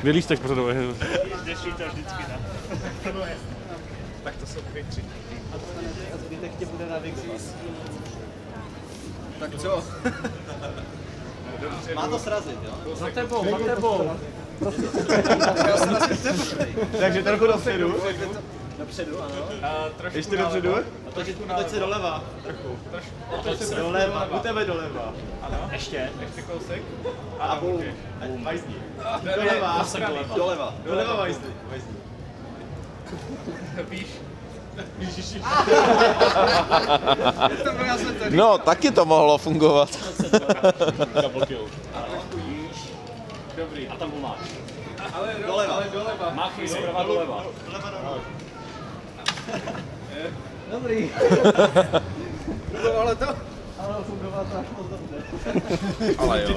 Kde lístek? Jdeš jí to vždycky, ne? Tak to jsou dvě tři. A zbytek tě bude navigovat. Tak co? Má to srazit, jo? Za tebou, za tebou. Takže trochu dopředu. Dopředu, ano. A trošku Ještě dopředu? A teď, teď se doleva. Otoč se doleva, u tebe doleva. Ještě, ještě kousek. A bum. Majzdí. Doleva, doleva. doleva. Doleva majzdy. Víš, No, taky to mohlo fungovat. Dobrý. A tam máš. Doleva. Máchy zprava doleva. Dobrý. Ale to... Ano, fungoval to až moc dobře. Ale jo.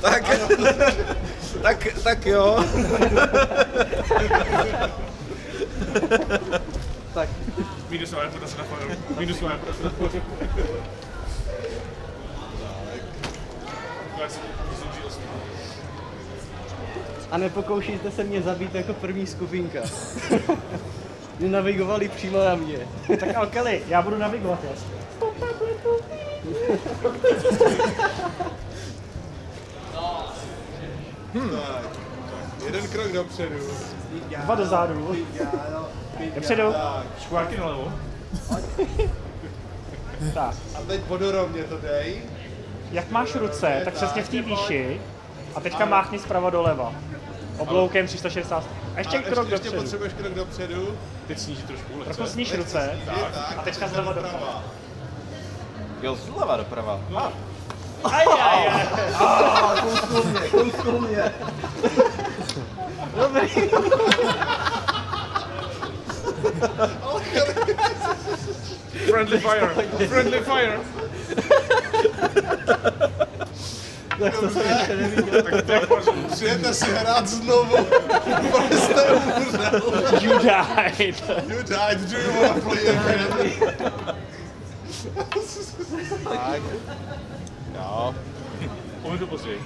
tak, tak, tak jo. Tak, Minusové, to se na fajru. Minusové. A nepokoušejte se mě zabít jako první skupinka. Mě navigovali přímo na mě. Tak Alkali, já budu navigovat, jasně. Jeden krok dopředu. Dva dozadu. Dopředu. Škvárky na levo. Tak. A teď vodorovně to dej. Jak máš ruce, tak přesně v té výši. A teďka máchni zprava doleva. Obloukem 360. A ještě A krok ještě, ještě dopředu. potřebuješ krok dopředu. Teď sníží trošku ulec. Trochu sníž ruce. Tak, A teďka zleva doprava. Jo, zleva doprava. A, Aj, aj, aj. Kousknul mě, kousknul mě. Dobrý. Friendly fire. Friendly fire. Gente, Asseverados novo Prestamos You died. You died. Do you want to play again? No. Onde eu postei?